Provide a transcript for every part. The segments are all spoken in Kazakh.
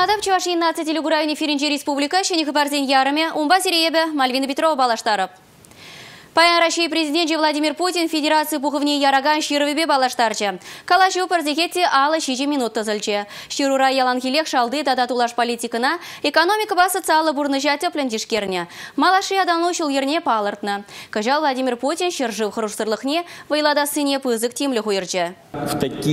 Шунадап Чувашин наци телегурайны фиринчи республика шені хабарзен ярыме, умба зиреебе Мальвина Петрова балаштарып. Паян Россия президент Владимир Путин Федерации пуховне яраган шировебе балаштарчы. Калашу парзехетти алы шижи минут тазылчы. Ширура яланхилек шалды дадатулаш политикына, экономика ба социалы бурныжаты плендишкерне. Малаши аданлу ерне палыртны. Кажал Владимир Путин шыржы хрустырлыхне вайлада сыне пызык тимлі хуйырчы.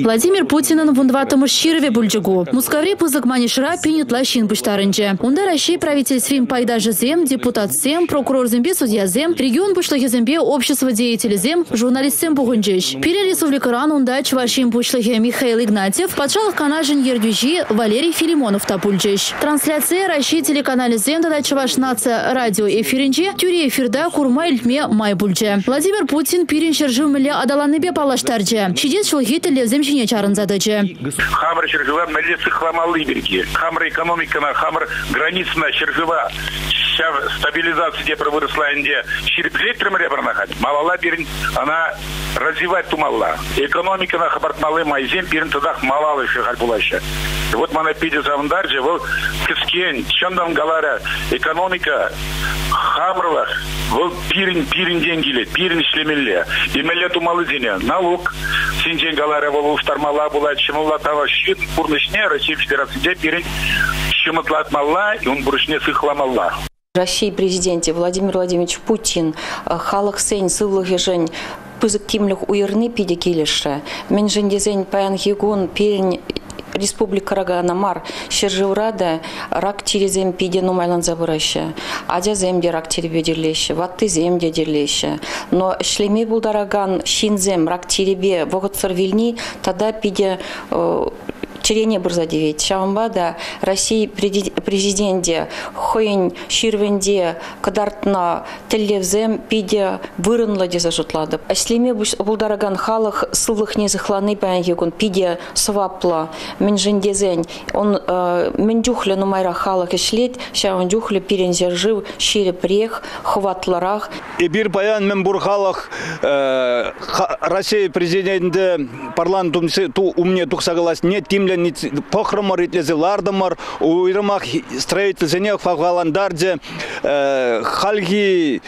Владимир Путинын вундватымыш широве бульджигу. Мускаври пызык манишра пинет лащин пуштарынчы. Унда Россия правительствим пайда зем, депутат зем, прокурор зембе судья зем, регион бушлыхи кезембе общество деятелізем журналистсем бұғынжеш. Пире республикаран унда чвашин пучлыхе Михаил Игнатьев, патшалық канажын ердюжи Валерий Филимонов тапульжеш. Трансляция Россия телеканале зендада чваш нация радио эфиринче тюре эфирда курма илтме май бульже. Владимир Путин пирин шержимеле адаланыбе палаштаржы. Шидет шулхи телевзем жіне чарынзадыжы. Хамыр шержива мәрлесі хламалы берге. Хамыр экономикана, хамыр границына шержива стабилизация де выросла инде ширплет тремре барнахат малала бирин она развивать тумалла экономика на хабартмалы майзем бирин тадах малалы шихаль булаша вот мана пиде завндар же вот кискен чандам галара экономика хамрлах вот пирин пирин денгиле пирин ишлемелле имелле тумалы дене налог синжен галара бол уштармала була чымылла тава щит бурнышне Россия Федерации пирин чымытлатмалла и он бурышне сыхламалла России президенте Владимир Владимирович Путин э, халық сен сывлығы жын пызык тимлік уйырны пиде келеші. Мен жындезен паян хигун перін республика Раганамар Шержеврада рак тирезем пиде нумайлан забыраща. Адя земде рак теребе дерлеші, ватты земде дерлеші. Но шлеме булдараган шинзем рак теребе вогыцыр вильни, тада пиде черене бурзадевет шамбада россия президенте хойн ширвенде кадартна телевзем пиде вырынла де зажутлады аслеме булдараган халық сылых не захланы пәнгегун пиде свапла мен он э, мен дюхле нумайра халық ишлет шаун дюхле пирензер жив шире прех хватларах и бир баян мен э, россия президенті парламент ту умне тух согласен не тимле похромор итлезе лардымар уйрымах строительзене фагаландарде э, хальги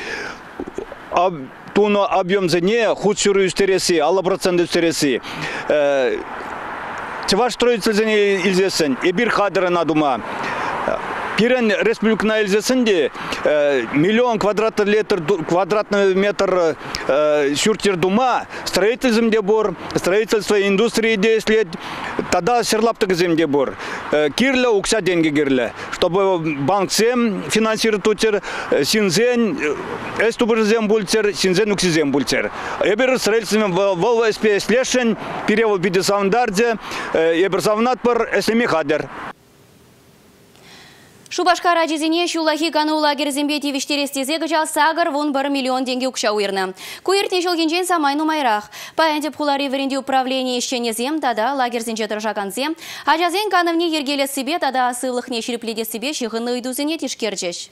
туно объемзене худшуру үстереси алла процент үстереси Чеваш строительзене илзесен эбир хадырына дума Пирен республикана илзесінде э, миллион квадратный литр квадратный метр э, сюртер дума строительством бор строительство индустрии действует тогда серлаптык земде бор э, кирле укса деньги кирле чтобы банк сем финансирует утер синзен эстубыр зем бульцер синзен уксизем бульцер. Эбер строительством волва спс лешен перевод биде савндарде эбер савнат пар эслеми хадер Шубашкара жезіне шулахи кану лагерзембе тивиштерестезе гычал сагар вон бір миллион деньги укша уйрны. Куертне шолгенжен самайну майрах. Паянде пхулари веренде управление ищенезем, тада лагерзенче тұржаканзем. Ажазен канывне ергеле себе, тада сывлықне шерепледе себе шығыны үйдузене тишкерчеш.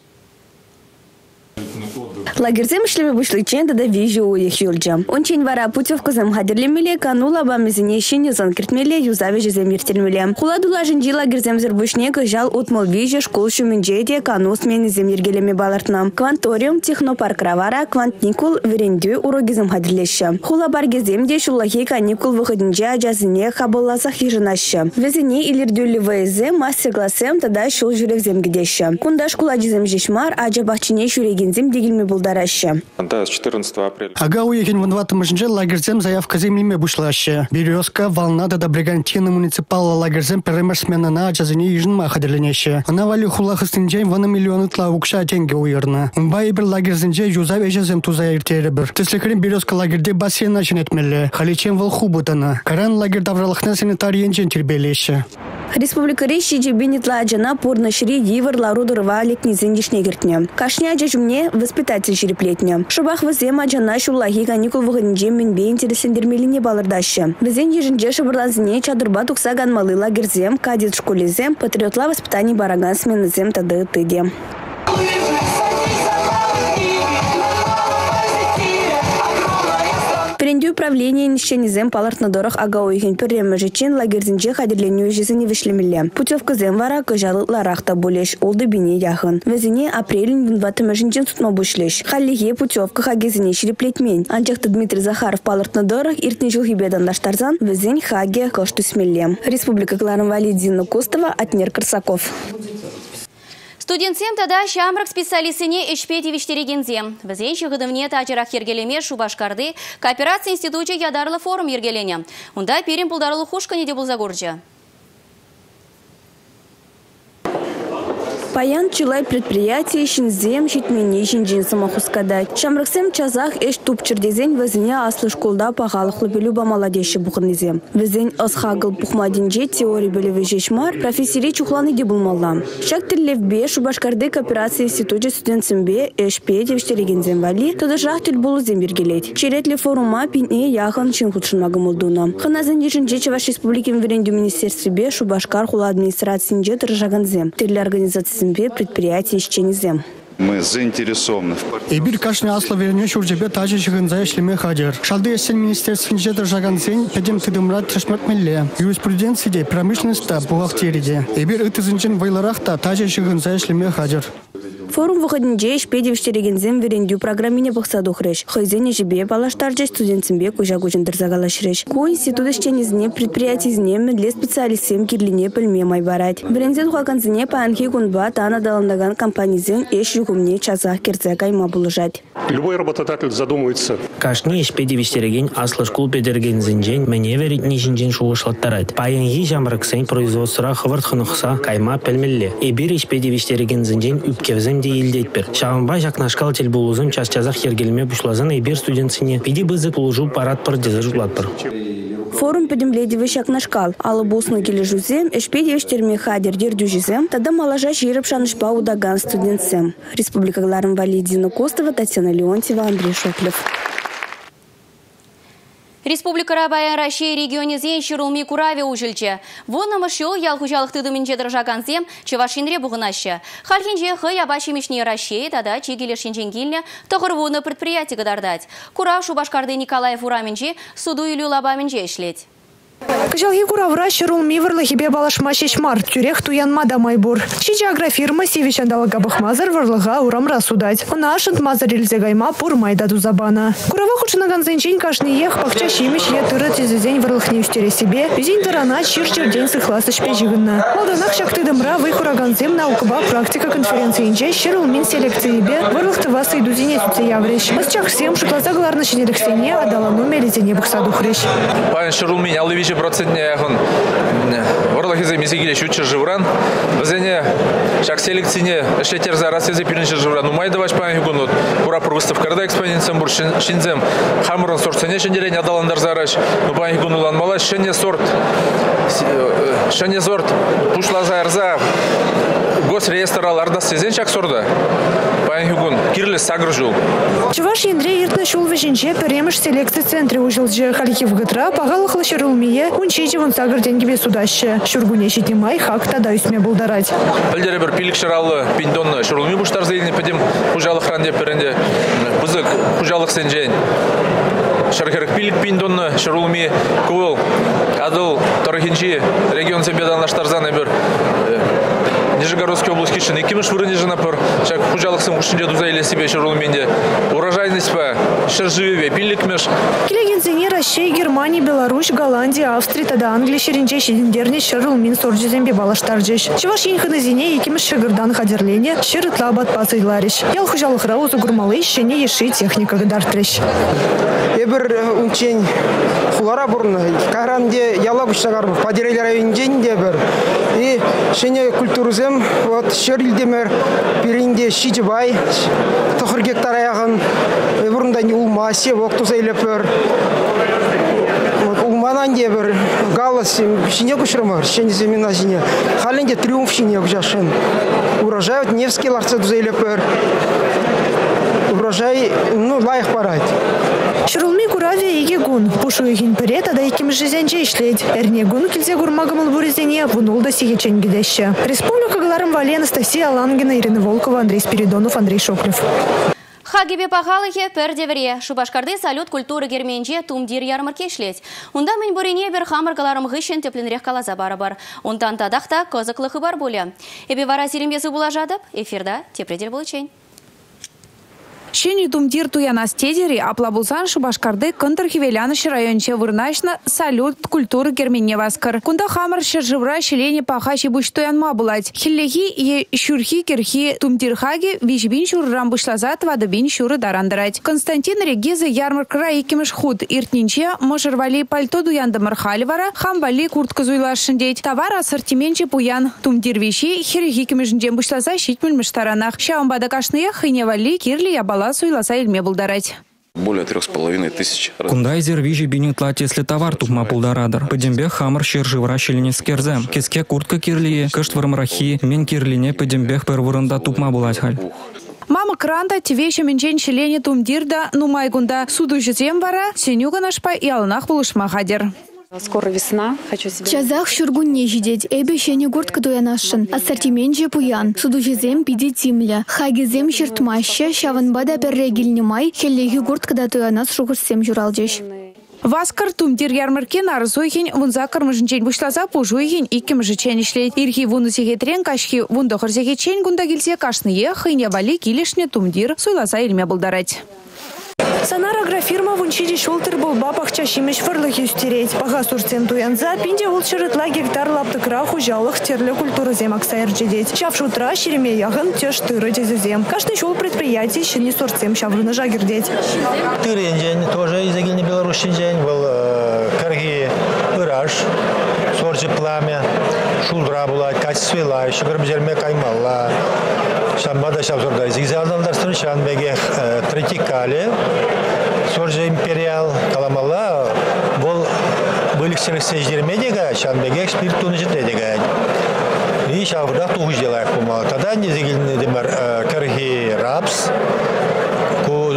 Лагерзем ишлеме бушлычен да вижу уех юлджа. Ончен вара путевка зам хадерлемеле канула бамезине шине занкиртмеле юзаве жезем ертелмеле. Хуладула жинжи лагерзем зербушне жал утмал вижу школ шуменджеде кану смене зем ергелеме балартна. Кванториум технопарк равара квантникул верендю урогизм хадерлеші. Хула баргеземде шулахи каникул выходинже ажазине хабылласах ежинаща. Везине илердюлі вэзе мастер-классем тада шул жүревзем гидеші. Кунда шкула жезем жешмар ажа бахчине шүрегензем дегілме булды дараще. Да, с 14 апреля. Ага уехен в 20 лагерзем заявка землеме бушлаще. Березка, волна да бригантина муниципал лагерзем перемеш смена на джазине южн махадерленеше. Она вали хулах стенджен вана миллионы тла укша тенге уйырна. Бай бір лагерзенже юза вежезем туза ертере бір. Теслекрин березка лагерде бассейн начин этмелле. Халичен вал хубутана. Каран лагер давралахна санитариенчен тербелеше. Республика Рещи жебенетла аджана порно шри дивер ларудырва лекни зендишне гертне. Кашня мне воспитатель шереплетне. Шубах візем аджана шуллахи каникул вғынже мен бе интересендермеліне балырдашы. Візен ежінже шыбырлазыне чадырба тұқса ганмалы лагерзем, кадет школезем, патриотла воспитаний бараган сменізем тады тыде. Вренде управление палартнадорах ага ойген пірремі жечен лагерзінже қадерлену жезіне вішлемелі. Путевка зем вара кыжалы ларахта болеш, олды бине яхын. Везіне апрелін вынваты мәжінчен тұтма бұшлеш. Халлиге путевка хагезіне шереплетмен. Анчақты Дмитрий Захаров палартнадорах иртін жыл хибедан даштарзан, везен хаге кышты смеллем. Республика Кларен Валидина Костова, Атнер Корсаков. Студентсем тада шамрак специалистине эшпети виштерегензем. Бізен шығыдымне тачырақ ергелеме Шубашкарды кооперация институте ядарлы форум ергелене. Унда перем пулдарлы хушкане де. Паян чулай предприятие шинзем шитмене шинжин самохускадать. Шамраксем чазах эш тупчердезен везене аслы школда пағалықлы білу ба молодеші бұғынызем. Везен асхагыл пухмадинже теория білі жешмар профессори чухланы де. Шак тірлевбе Шубашкарды кооперация институте студентсембе эш пе девштерегензем вали, тада жах тіл болу зембергелет. Черетлі форума пине яғын чин худшынмагы мұлдуна. Ханазын ешінже Чеваш Республики Веренду Министерстве Шубашкар хула администрациясынже тыржаганзем. Тірлі организациясынбе предприятие исченизем. Мы заинтересованы в Эбир кашны асла верне шуржебе тажы шығынза эшлеме хадер. Шалды эсен министерствен держаган зен педем тыдымрат тышмат мелле. Юриспруденцияде, промышленността, бухгалтериде. Эбир ытызынчен вайларахта тажы шығынза эшлеме хадер. Форум выходинже ишпедевштерегензем верендю программине бақсаду хреш. Хойзене жебе балаштарже студентсембе кужа кужындыр загалашреш. Ку институт ишченизне предприятизне медле специалистсем кирлине пілме май барать. Брензет хуаканзине паанхи кунба тана даландаган компанизен эш югумне чазах керзе кайма булыжать. Любой работодатель задумывается. Кашни ишпедевиштереген аслы школ педергензинжен мене веритнишинжен шуышлаттарать. Паянги жамрыксен производствора хывыртхынықса кайма пелмелле. Эбир ишпедевиштерегензинжен үпкевзен де елдетпер. Шағынбай жақнашкал тел болузым час-чазақ ергелме бушлазын эбир студентсине пиди бызы тулужу парат пыр дезы жутлатпыр. Форум педемледеве шакнашкал. Алы бусны келе жузем, эшпедевштерме хадер дердюжизем, тада малажа жирып шанышпа удаган студентсем. Республика Гларым Валидина Костова, Татьяна Леонтьева, Андрей Шоклев. Республика Рабая Россия регионе шырулми кураве. Вон шел ял хужалық тыдымынче дыржаган зем чевашинре бұғынашы. Халхинже хы ябаши мишне Россия тада чегеле шинченгилне тұғыр вуны предприятие гадардать. Курав Шубашкарды Николаев ураменче суду илю лабаменче ишлеть. Кыжалги куравра шырул мивырлы хибе балашма шешмар, тюрех туянма дамайбур. Чи агрофирма сивичандалага бахмазар варлыга урамра судать. Она ашынт мазар гайма пур майда дузабана. Курава хучынаган зенчень кашны ех пахча шимиш е тыры тизезень варлых не уштере себе. Юзень тарана чир чердень сыхласы шпежигынна. Молданах шакты дымра выхураган зем наукаба практика конференции инже шырул мин селекции бе варлых тывасы идузине суце явреш. Масчах всем шуклаза гларна шинедексене адалану мелизене бухсаду хреш. Пан шырул мин алывиче процентне яхын орлах изе мисигиле шучы живран бізене шак селекцине эшетер зараз езе пиринче живран умайды баш пан югун пура пур выставкарда экспонентсем бур шинзем хамырын сортсене шендерен адаландар зараш ну пан югун улан мала шене сорт. Шене сорт. Пушла зарза госреестраларда сезен шак сорда? Пан югун кирле сагр жул Чуваш Яндрей иртна шул веженче перемыш селекция центре ужил же халики в гатра пагал хлашырылмие унчичи вон сагр деньги судаще. Шургуне щитимай хак тада үсме булдарать. Пілдері бір пилік шыралы пиндонны шырылми буштар зейні педем хужалық хранде перенде бузык хужалық сенжен. Шархерк пилік пиндонны шырылми куыл адыл торхинчи регион себедан лаштарзаны бір Нижегородской области шын екіміш вырыне жынапыр. Шак хужалықсын ұшынде дузайле себе шырылменде. Урожайность па, шыр живеве, пилікмеш. Келегензене Россия, Германия, Беларусь, Голландия, Австрия, тада Англия, Шеренче, Шедендерне, Шырылмин, Сорджизембе, Балаштарджеш. Чеваш енханы зене екіміш шыгырдан хадерлене, шырытла батпасы илариш. Ял хужалық раузы гурмалы, шене еши техника гадартреш. Эбір унчен хулара бұрын, каранде яла күштағар падирелер айынжен де бір. И шене культурызем вот шерилдемер пиринде шичибай тохыр гектар аяғын бұрында не улма илепер. Улманан де бір галас шине күшірмар шене земина шине халенде триумф шине күжашын урожай невский ларца дуза илепер. Урожай ну лайық барайт Шырылми кураве иге гун. Пушу егин піре тада екім жизенче ишлет. Әрне гун кілзе гурмагымыл бурезене вунул да сигечен гидеще. Республика Галарым Вали Анастасия Алангина, Ирина Волкова, Андрей Спиридонов, Андрей Шоклев. Хагебе пахалыхе пердевре. Шубашкарды салют культуры герменже тумдир ярмарке шлеть. Унда мен бурине бер хамыргаларым гышен тепленрех калаза бары бар. Ундан тадақта козықлықы бар боле. Эбе вара сирембесі булажадып, эфирда тепредер болычень. Шени думдир туяна стедери аплабулсан шубашкарды кындыр хивеляныш районче вырнашна салют культуры гермене васкар. Кунда хамыр шыржывра шелени пахаши буш туянма булать. Хиллехи е шурхи кирхи тумдирхаги вишбин шуррам бушлазат вадабин шуры дарандырать. Константин Региза ярмаркра икимеш худ иртнинче мажырвали пальто дуянды мырхаливара хамвали куртка зуйлашындеть. Товар ассортиментче пуян. Тумдир виши хирхи кимешінжен бушлаза щитмүлміш таранах. Шаумбада кашные хыйневали кирли ябала суйласа илме булдарать. более трех с половиной тысяч. Кундайзер вижи бинютлат, если товар тухма пулдарадар. Подембе хамар ширжи вращелине скерзем. Кеске куртка кирлие, кышт вармрахи, мен кирлине подембех первурында тупма булать халь. Мама кранда тивеше менчен шелене тумдирда нумайгунда суду жезем вара, сенюга нашпа и алнах булышма хадер. Скоро весна, хочу себе. Чазах шургун не жидеть, эбе шене гуртка туянашын. Ассортимент же пуян, суду жезем пиде тимля. Хагезем шертмаща, шаванбада перрегильнемай, хеллеги гуртка да туянас шугырсем журалдеш. Васкар тумдир ярмарке нарзойхин вунза кырмышынчен бушлаза пужуйхин икким жичен ишлет. Ирхи вуну трен кашхи вунда хырсехечен гунда келсе кашные хыйне вали килешне тумдир суйласа илме булдарать. Санар агрофирма вунчиди шултер был бабах чащимеш фырлых юстереть. Пага сурцем туянза, пинде ул шырытла гектар лаптыкра хужалых терле культуры земак сайырджедеть. Шав шутра шереме яхын теш тыры зем. Каждый шул предприятий щени сурцем шаврына жагердеть. Тырен день тоже из день был э, карги пыраж, сорче пламя, шулдра была, качествела, еще грабжерме каймалла. Шамбада шавзорда зигзалдалдарсын шанбеге э, третикали, сорже империал каламалла, бол бөліксірік сеждерме дега, шанбеге спиртуны жете дега. И шаврда туғыш делайық болмалы. Тада незегіліне кірги рапс,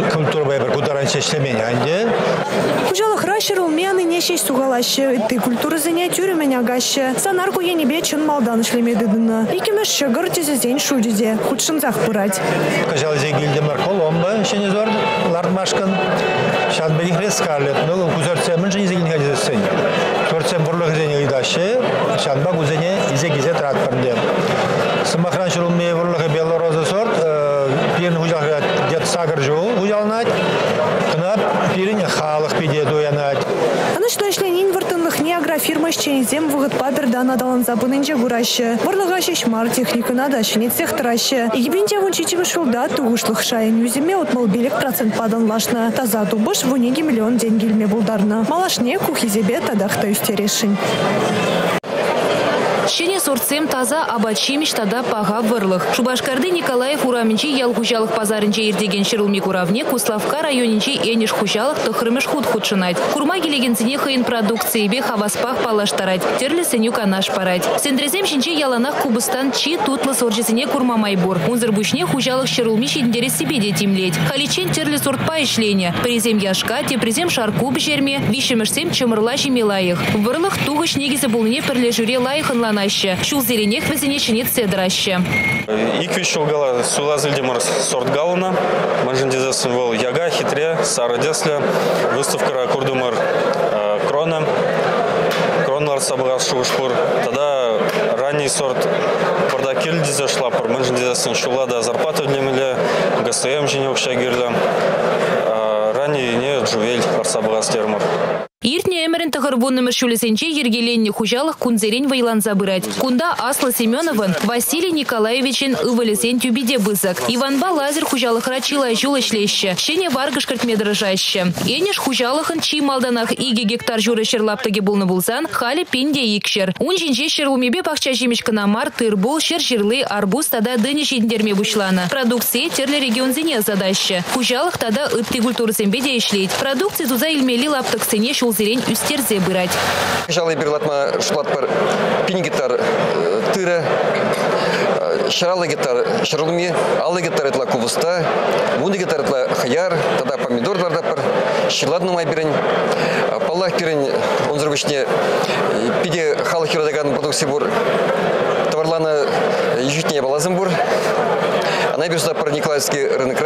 культура бәйбір кударанча ішлемен анде. Кужалық рашыр улмены нешей сугалашы, ты культура занять тюрюмен агашы. Санарку я небе чын малдан ішлемеді дыны. Икімеш шығыр тезезен шудеде, худшынзақ пырать. Кажал зегілдемір коломба, шене зор, лардмашкан. Шан бегих рескарлет, ну, кузорцемін жын изегін хадизесен. Торцем бурлық зене идаши, шан баг узене изегизе тратпырдем. Сымахран шырылме бурлығы белорозы сорт, пирин хужағы дет сагыр жол хужалнать, кына пирин халық пиде дуянать. Аны что ишленин выртынлых не агрофирма щенезем вғыт пабердан адалан забынынче гураще. Варлыға шешмар техникына да шенет сехтыраще. Игибенде вунчичевы шулда тугушлых шайын юземе отмал белек процент падан лашна. Таза тубыш вунеги миллион денгильме булдарна. Малашне кухизебе тадахта юстерешин. Шене сорцем таза абачимиш тада пага вырлых. Шубашкарды Николаев ураминчи ял хужалых пазарынче ирдеген шырылмик уравне Куславка районинчи эниш хужалых тохрымыш худ худшынать. Курма келегенсине хыйын продукции бе хаваспах палаштарать. Терлі сеню канаш парать. Сендрезем шинче яланах кубыстан чи тутлы сорчесине курма майбур. Унзыр бушне хужалых шырылмиш индере себе тимлеть. Халичен терлі сортпа ишлене. Презем яшка, тепрезем шарку бжерме, вишемешсем чымырла жемелайых. Вырлых тугыш негізі булыне перле жүре лайықын ланаще. Шул зеленех везене шинет седраще. Иквиш шулгала сулазылдемар сорт галына. Манжындезасын вол яга, хитре, сара десля. Выставка курдумар крона. Кронлар сабыгас шугушпур. Тогда ранний сорт пардакель дизашла пар. Манжындезасын шулада зарплату днемеле. ГСМ жене обща гирля. Ранний не жувель парсабыгас термар. Иртне эмерин тахырбунны мышулесенче ергеленне кунзерень вайлан забырать. Кунда Асла Семеновын Василий Николаевичен ывалесен тюбиде бызак. Иванба лазер хужалых рачила жул ишлеще. Шене варгыш картмедрыжаще. Энеш хужалыхын чи малданах иге гектар шерлаптаге булны булсан, хали пенде икшер. Ун жинче шерлумебе пахча жемешканамар, тырбол, шер жирлы, арбуз тада дыне жиндерме бушлана. Продукции терле регион зене задаще. Хужалых тада ытты культуры сембеде ишлеть. Продукции туза илмели лаптак сене шул зерень үстерзе бырать. Жалы бирлатма шулатпар пини гитар тыра шаралы гитар шарылми алы гитар этла кубуста мунди гитар этла хаяр тада помидорлар да пар шиладны май бирен паллах бирен онзырбышне пиде халы хиродаган продукция бур товарланы ежитне балазым бур набережная про Николаевский рынок,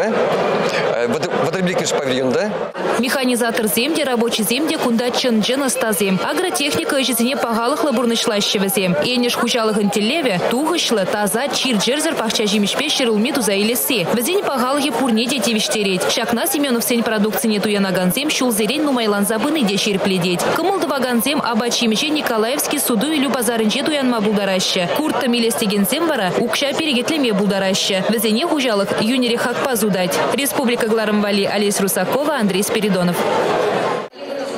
Водобликиш павильонда. Механизатор земде, рабочий земде, кунда чын жын стазем. Агротехника жезіне пағалық лабурнышлаще візем. Енеш хучалық интеллеве, туғышлы, таза, чир джерзер пахча жимешпе шырылми туза илесе. Візен пағалығы пурне де тевіштерет. Шакна Семенов сен продукцияне туянаганзем шул зерен нумайлан забыны де шерпледет. Кымылды ваганзем абачимеше Николаевский суду илю базарынче туянма булдараще. Куртта милестегензем вара укша перегетлеме булдараще. Візене хужалық юнере хакпа зудать. Республика Гларамвали Олесь Русакова, Андрей Спиридонов.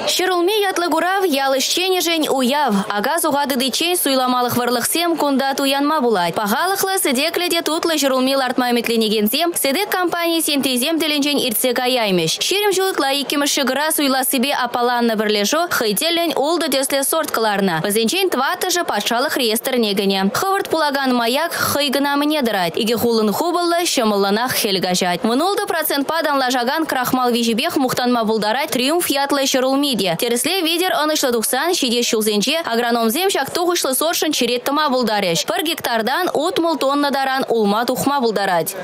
Шырулме ятлы гурав ялышчене жень уяв, ага зугады дычень суйламалық варлықсем кунда туянма булать. Пағалықлы сідекледе тутлы шырулме лартмайметленегенсем, сідек компания сентезем тілінжен иртсе каяймеш. Шерім жылытла икеміш шығыра суйла себе апаланны бірлежу, хайтелен улды десле сорт кыларна. Бізенчен тватыжы патшалық реестр негіне. Хывырт пулаган маяк хыйгына мне дырать. Иге хулын хубылы шымылланах хелгажать. Мұнулды процент падан лажаган крахмал вижебех мухтанма булдарать триумф ятлы шырулме виде. Тересле видер анышлы тухсан шиде шулзенче агроном земшак тухышлы соршын череттыма булдареш. Пыр гектардан от мул тонна даран улма тухма булдарать.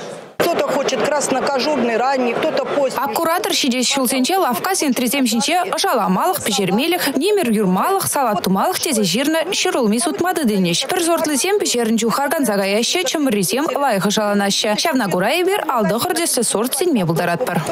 Кто-то хочет краснокожурный, ранний, кто-то поздний. Аккуратор шидес шулсенче лавка сентриземшинче жаламалық, пижермелих, немер юрмалық, салат тумалық тезе жирна шырулми сутмады денеш. Пір зортлы зем пижерін жухарган загаяще, чымыррезем лайығы жаланаще. Шавна гурайбер алды қырдесі сорт сенме бұлдарат бар.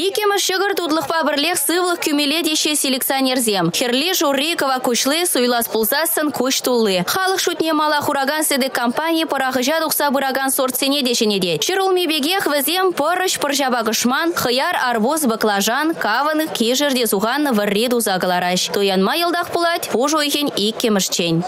Икемі шығыр тудлық пабірлех сывлық күмеле деше селекционерзем. Херли журрикова күшлы суйлас пулсасын күш тулы. Халық шутне мала хураган седек компания парағы жадықса бұраган сорт сене дешенеде. Шырулми бегех візем порыш пыржабагышман, хыяр арбуз баклажан, каваны кижерде зуғанны варриду загалараш. Туянма елдақ пулать, пужойхен иккемішчен.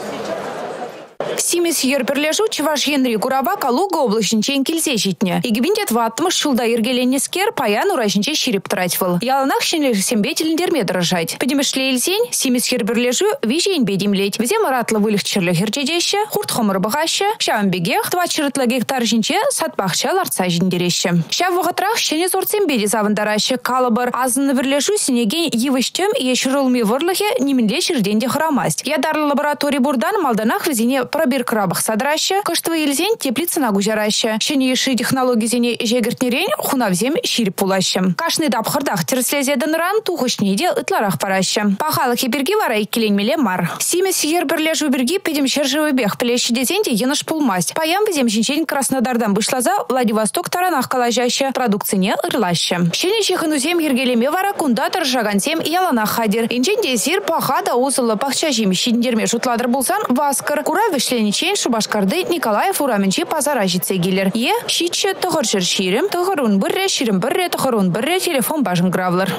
Симес ерперлежу чываш енри кураба калуга облачинчен келсе житне. Игибинтет ваттымыш шулда ергеленескер паян урашинче ширип тратьвал. Яланах шенлер сембе телендерме дрожать. Педемешле эльсень, симес ерперлежу вижень бедимлеть. Везе маратла вылих черле херчедеще, хурт хомыр багаще, шаван бегех, два чырытла гектар жинче сатпахча ларца жиндереще. Шав вағытрах шене зорцем беди завандараще калабыр. Азын верлежу синеген евыштем ешырылми вырлыхе неминле шерденде храмасть. Ядарлы лабораторий бурдан малданах везине пробир крабах садраща, кыштвы теплица гузяраща. Шене еши технологии зене жегертнерен хунавзем ширип пулаща. Кашны дапхырдах терслезеден ран тухышнеде ытларах параща. Пахалых еберги вара иккеленмеле мар. Симе сиер бірлежу берги педем шерживый бех плещи дезенде еныш пулмасть. Паям везем жинчен Краснодардан вышлаза Владивосток таранах калажаща продукцине ырлаща. Шене чеханузем ергелеме вара кунда таржагансем ялана хадир. Инчен дезир пахада узылы пахча жимшиндерме шутладыр булсан васкар. Кура вишленичен шубашкарды Николаев ураменчи пазара житсе келер. Е, шитче тұғыр жыр ширим, тұғырун бірре, ширим бірре, тұғырун бірре, телефон бажын гравлар.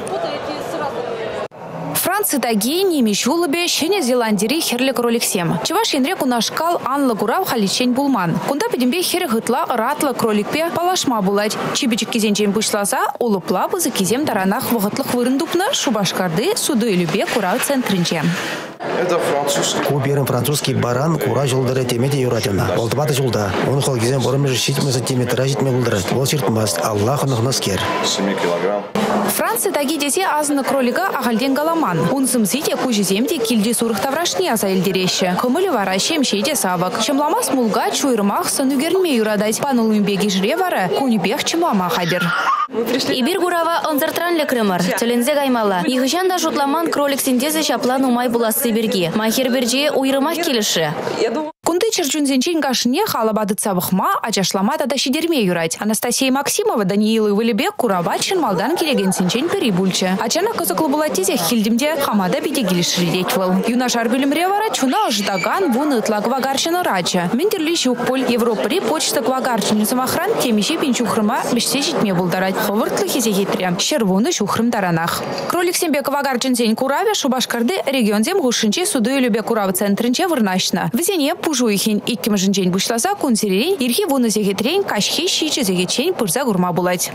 Франциядаги немеш улыбе шене Зеландири херлік кроликсем. Чываш енре кунашкал анлы гурав халичен булман. Кунда педембе хер гытла ратлы кроликпе палашма булать. Чибичик кизенчен бушласа, улыпла бызы кизем таранах вғытлық вырындупны шубашкарды суды любе курав центринче. Это французский. Куберин французский баран кура жолдары темеде юратына. Болтыбаты жолда. Он хол гизем борым жишит сантиметра житме булдырат. Ол ширтмас. Аллах онығны скер. 7 килограмм. Франциядаги десе азны кролига ағалден галаман. Унсым зите кужиземде килди сурых таврашни аза елдереше. Кымылы вара шемшеде савак. Шымламас мулга чуйрмах сынугернме юрадать. Панулын беги жре вара кунибех чымлама хадер. Ибир гурава онзартран лекрымыр. Телензе гаймала. Игышан да жутламан кролик синдезе шаплан умай буласы берге. Махер берже уйрымах келіші. Кунды чержунзенчен гашне халабады цабыхма, ачашлама да шидерме юрать. Анастасия Максимова, Даниилы Вылебек, Куравачин, Малдан келеген сенчен перебульче. Ачана кызыклы булатизе хилдимде хамада биде келишрилетвал. Юнашар бөлімре вара чуна ожидаган вуны ытлагва гарчына рача. Мендерли шукполь Европари почта квагарчыны самахран темише пинчухрыма беште житме булдарать. Ховыртлы хизегитре. Шервуны шухрым таранах. Кролик сембе квагарчын сень Кураве Шубашкарды регионзем гушынче суды любе Курава центринче вырнашна. Везене пужуихин икким жинчен бушласа кунсеререн ирхи вуны зегетрен кашхи шиче зегечен пырза гурма булать.